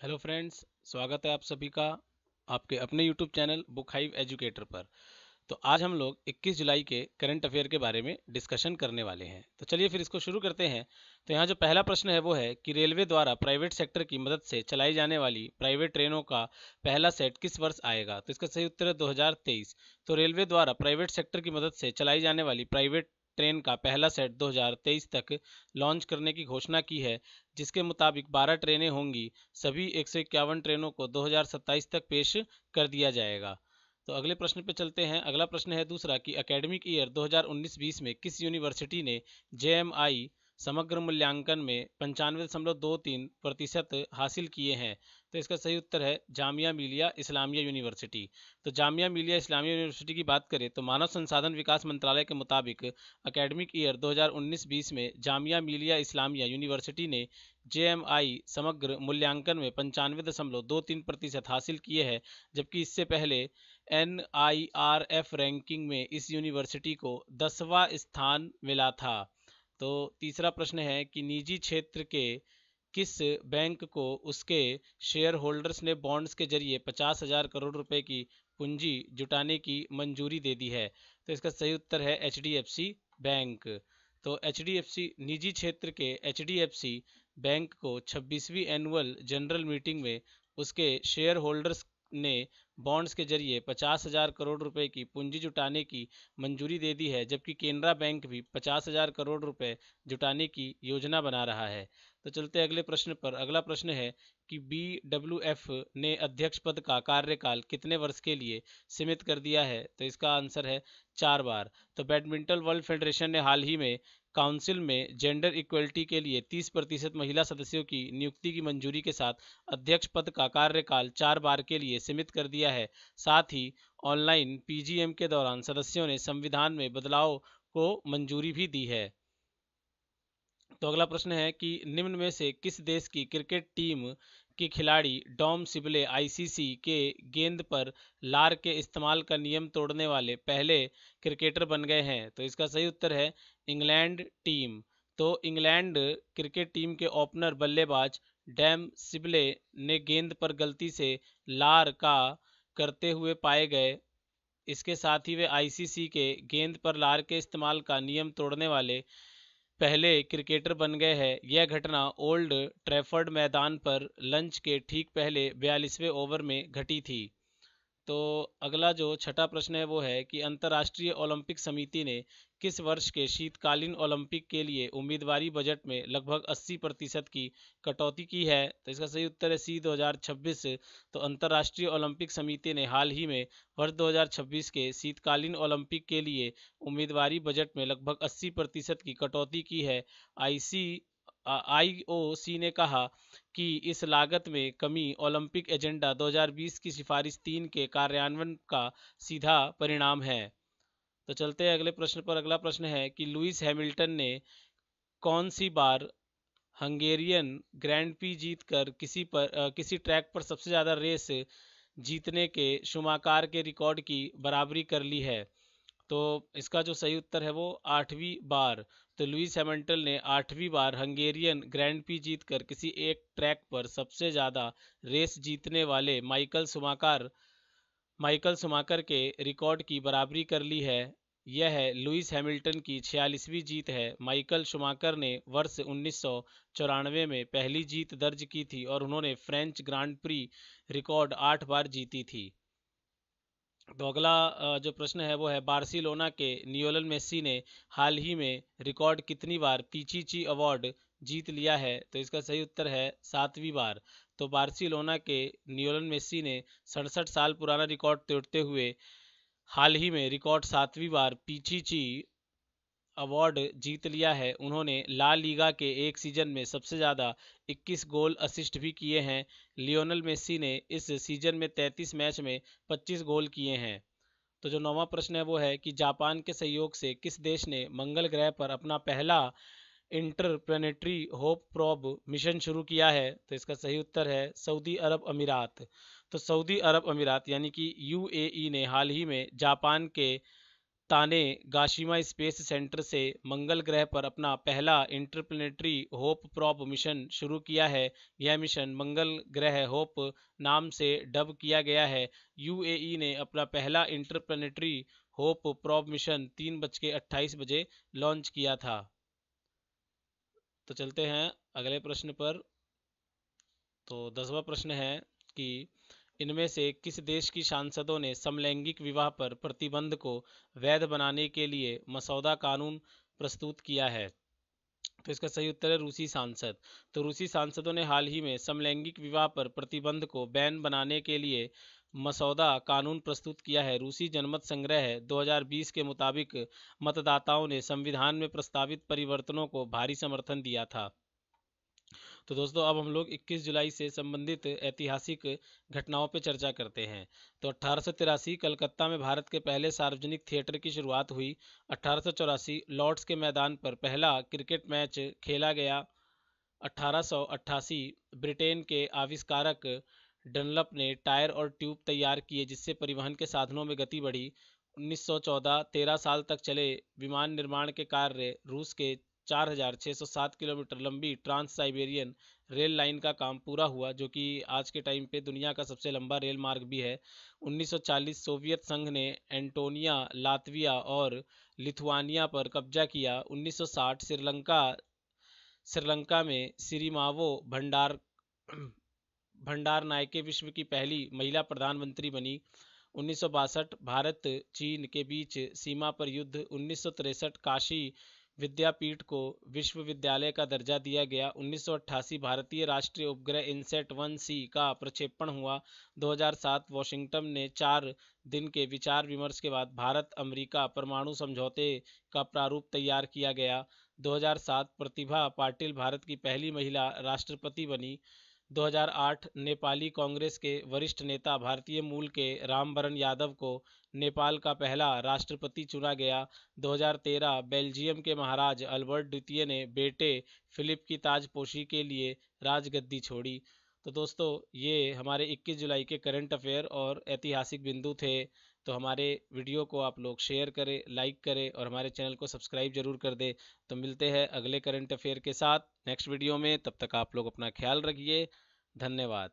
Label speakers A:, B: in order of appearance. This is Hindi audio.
A: हेलो फ्रेंड्स, स्वागत है आप सभी का आपके अपने YouTube channel Book Hive Educator पर। तो आज हम लोग 21 जुलाई के करंट अफेयर के बारे में डिस्कशन करने वाले हैं। तो चलिए फिर इसको शुरू करते हैं। तो यहाँ जो पहला प्रश्न है वो है कि रेलवे द्वारा प्राइवेट सेक्टर की मदद से चलाई जाने वाली प्राइवेट ट्रेनों का पहला सेट किस वर्ष आएगा? तो इसका सही उत्तर है दो हज़ार तेईस। तो रेलवे द्वारा प्राइवेट सेक्टर की मदद से चलाई जाने वाली प्राइवेट ट्रेन का पहला सेट 2023 तक लॉन्च करने की घोषणा की है, जिसके मुताबिक 12 ट्रेनें होंगी। सभी एक सौ इक्यावन ट्रेनों को 2027 तक पेश कर दिया जाएगा। तो अगले प्रश्न पे चलते हैं। अगला प्रश्न है दूसरा कि एकेडमिक ईयर 2019-20 में किस यूनिवर्सिटी ने जेएमआई समग्र मूल्यांकन में पंचानवे दशमलव दो तीन प्रतिशत हासिल किए हैं। तो इसका सही उत्तर है जामिया मिलिया इस्लामिया यूनिवर्सिटी। तो जामिया मिलिया इस्लामिया यूनिवर्सिटी की बात करें तो मानव संसाधन विकास मंत्रालय के मुताबिक अकेडमिक ईयर 2019-20 में जामिया मिलिया इस्लामिया यूनिवर्सिटी ने जेएमआई समग्र मूल्यांकन में पंचानवे दशमलव दो तीन प्रतिशत हासिल किए हैं, जबकि इससे पहले एनआईआरएफ रैंकिंग में इस यूनिवर्सिटी को दसवां स्थान मिला था। तो तीसरा प्रश्न है कि निजी क्षेत्र के किस बैंक को उसके शेयर होल्डर्स ने बॉन्ड्स के ज़रिए पचास हज़ार करोड़ रुपए की पूंजी जुटाने की मंजूरी दे दी है? तो इसका सही उत्तर है एचडीएफसी बैंक। तो एचडीएफसी निजी क्षेत्र के एचडीएफसी बैंक को 26वीं एनुअल जनरल मीटिंग में उसके शेयर होल्डर्स ने बॉन्ड्स के ज़रिए पचास हज़ार करोड़ रुपए की पूंजी जुटाने की मंजूरी दे दी है, जबकि केनरा बैंक भी पचास हज़ार करोड़ रुपए जुटाने की योजना बना रहा है। तो चलते अगले प्रश्न पर। अगला प्रश्न है कि बी डब्ल्यू एफ़ ने अध्यक्ष पद का कार्यकाल कितने वर्ष के लिए सीमित कर दिया है? तो इसका आंसर है चार बार। तो बैडमिंटन वर्ल्ड फेडरेशन ने हाल ही में काउंसिल में जेंडर इक्वलिटी के लिए 30 प्रतिशत महिला सदस्यों की नियुक्ति की मंजूरी के साथ अध्यक्ष पद का कार्यकाल चार बार के लिए सीमित कर दिया है। साथ ही ऑनलाइन पीजीएम के दौरान सदस्यों ने संविधान में बदलाव को मंजूरी भी दी है। तो अगला प्रश्न है कि निम्न में से किस देश की क्रिकेट टीम के खिलाड़ी डॉम सिबले आईसीसी के गेंद पर लार के इस्तेमाल का नियम तोड़ने वाले पहले क्रिकेटर बन गए हैं? तो इसका सही उत्तर है इंग्लैंड टीम। तो इंग्लैंड क्रिकेट टीम के ओपनर बल्लेबाज डैम सिबले ने गेंद पर गलती से लार का करते हुए पाए गए। इसके साथ ही वे आईसीसी के गेंद पर लार के इस्तेमाल का नियम तोड़ने वाले पहले क्रिकेटर बन गए हैं। यह घटना ओल्ड ट्रैफर्ड मैदान पर लंच के ठीक पहले बयालीसवें ओवर में घटी थी। तो अगला जो छठा प्रश्न है वो है कि अंतर्राष्ट्रीय ओलंपिक समिति ने किस वर्ष के शीतकालीन ओलंपिक के लिए उम्मीदवारी बजट में लगभग 80 प्रतिशत की कटौती की है? तो इसका सही उत्तर है सी 2026 तो अंतर्राष्ट्रीय ओलंपिक समिति ने हाल ही में वर्ष 2026 के शीतकालीन ओलंपिक के लिए उम्मीदवारी बजट में लगभग 80 प्रतिशत की कटौती की है। आईसी आईओसी ने कहा कि इस लागत में कमी ओलंपिक एजेंडा 2020 की सिफारिश तीन के कार्यान्वयन का सीधा परिणाम है। तो चलते हैं अगले प्रश्न पर। अगला प्रश्न है कि लुइस हैमिल्टन ने कौन सी बार हंगेरियन ग्रैंड पी जीत कर किसी पर आ, किसी ट्रैक पर सबसे ज़्यादा रेस जीतने के शुमाकार के रिकॉर्ड की बराबरी कर ली है? तो इसका जो सही उत्तर है वो आठवीं बार। तो लुइस हैमिल्टन ने आठवीं बार हंगेरियन ग्रैंड पी जीत कर किसी एक ट्रैक पर सबसे ज़्यादा रेस जीतने वाले माइकल सुमाकार माइकल सुमाकर के रिकॉर्ड की बराबरी कर ली है। यह है लुइस हैमिल्टन की छियालीसवीं जीत है। माइकल शुमाकर ने वर्ष उन्नीस सौ चौरानवे में पहली जीत दर्ज की थी और उन्होंने फ्रेंच ग्रांड प्री रिकॉर्ड आठ बार जीती थी। तो अगला जो प्रश्न है वो है, बार्सिलोना के नियोलन मेस्सी ने हाल ही में रिकॉर्ड कितनी बार पीचीची अवार्ड जीत लिया है? तो इसका सही उत्तर है, सातवीं बार। तो बार्सिलोना के नियोलन मेस्सी ने सड़सठ साल पुराना रिकॉर्ड तोड़ते हुए हाल ही में रिकॉर्ड सातवीं बार पीछीची अवार्ड जीत लिया है। उन्होंने ला लीगा के एक सीज़न में सबसे ज़्यादा 21 गोल असिस्ट भी किए हैं। लियोनल मेस्सी ने इस सीज़न में 33 मैच में 25 गोल किए हैं। तो जो नौवा प्रश्न है वो है कि जापान के सहयोग से किस देश ने मंगल ग्रह पर अपना पहला इंटरप्लेनेटरी होप प्रोब मिशन शुरू किया है? तो इसका सही उत्तर है सऊदी अरब अमीरात। तो सऊदी अरब अमीरात यानी कि यूएई ने हाल ही में जापान के ताने गाशिमा स्पेस सेंटर से मंगल ग्रह पर अपना पहला इंटरप्लेनेटरी होप प्रॉप मिशन शुरू किया है। यह मिशन मंगल ग्रह होप नाम से डब किया गया है। यूएई ने अपना पहला इंटरप्लेनेटरी होप प्रॉप मिशन तीन बज के अट्ठाईस बजे लॉन्च किया था। तो चलते हैं अगले प्रश्न पर। तो दसवा प्रश्न है कि इनमें से किस देश की सांसदों ने समलैंगिक विवाह पर प्रतिबंध को वैध बनाने के लिए मसौदा कानून प्रस्तुत किया है? तो इसका सही उत्तर है रूसी सांसद। तो रूसी सांसदों ने हाल ही में समलैंगिक विवाह पर प्रतिबंध को बैन बनाने के लिए मसौदा कानून प्रस्तुत किया है। रूसी जनमत संग्रह 2020 के मुताबिक मतदाताओं ने संविधान में प्रस्तावित परिवर्तनों को भारी समर्थन दिया था। तो दोस्तों, अब हम लोग 21 जुलाई से संबंधित ऐतिहासिक घटनाओं पर चर्चा करते हैं। तो अठारह सौ तिरासी कलकत्ता में भारत के पहले सार्वजनिक थिएटर की शुरुआत हुई। अठारह सौ चौरासी लॉर्ड्स के मैदान पर पहला क्रिकेट मैच खेला गया। अठारह सौ अट्ठासी ब्रिटेन के आविष्कारक डनलप ने टायर और ट्यूब तैयार किए, जिससे परिवहन के साधनों में गति बढ़ी। 1914 13 साल तक चले विमान निर्माण के कार्य रूस के 4,607 किलोमीटर लंबी ट्रांस साइबेरियन रेल लाइन का काम पूरा हुआ जो कि आज के टाइम पे दुनिया का सबसे लंबा रेल मार्ग भी है। 1940 सोवियत संघ ने एंटोनिया लातविया और लिथुआनिया पर कब्जा किया। 1960 श्रीलंका श्रीलंका में सिरिमावो भंडार भंडार नायके विश्व की पहली महिला प्रधानमंत्री बनी। उन्नीस सौ बासठ भारत चीन के बीच सीमा पर युद्ध। उन्नीस काशी विद्यापीठ को विश्वविद्यालय का दर्जा दिया गया। 1988 भारतीय राष्ट्रीय उपग्रह इनसेट वन सी का प्रक्षेपण हुआ। 2007 वॉशिंगटन ने चार दिन के विचार विमर्श के बाद भारत, अमेरिका परमाणु समझौते का प्रारूप तैयार किया गया। 2007 प्रतिभा पाटिल भारत की पहली महिला राष्ट्रपति बनी। 2008 नेपाली कांग्रेस के वरिष्ठ नेता भारतीय मूल के रामबरन यादव को नेपाल का पहला राष्ट्रपति चुना गया। 2013 बेल्जियम के महाराज अल्बर्ट द्वितीय ने बेटे फिलिप की ताजपोशी के लिए राजगद्दी छोड़ी। तो दोस्तों, ये हमारे 21 जुलाई के करंट अफेयर और ऐतिहासिक बिंदु थे। तो हमारे वीडियो को आप लोग शेयर करें, लाइक करें और हमारे चैनल को सब्सक्राइब ज़रूर कर दें। तो मिलते हैं अगले करंट अफेयर के साथ नेक्स्ट वीडियो में। तब तक आप लोग अपना ख्याल रखिए। धन्यवाद।